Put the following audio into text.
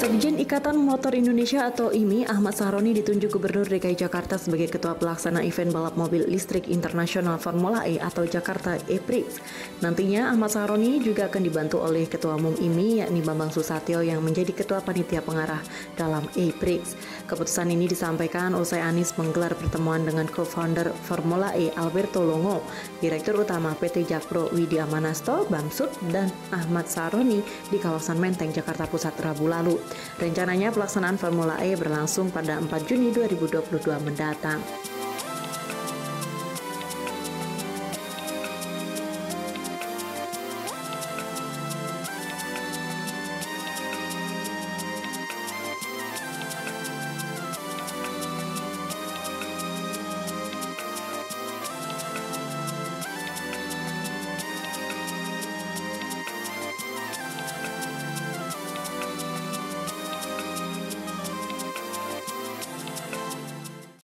Sekjen Ikatan Motor Indonesia atau IMI Ahmad Sahroni ditunjuk Gubernur DKI Jakarta sebagai Ketua Pelaksana Event Balap Mobil Listrik Internasional Formula E atau Jakarta E-Prix. Nantinya Ahmad Sahroni juga akan dibantu oleh Ketua Umum IMI yakni Bambang Susatyo yang menjadi Ketua Panitia Pengarah dalam E-Prix. Keputusan ini disampaikan usai Anies menggelar pertemuan dengan co-founder Formula E Alberto Longo, Direktur Utama PT Jakpro Widya Manasto, Bamsud, dan Ahmad Sahroni di kawasan Menteng, Jakarta Pusat Rabu lalu. Rencananya pelaksanaan Formula E berlangsung pada 4 Juni 2022 mendatang.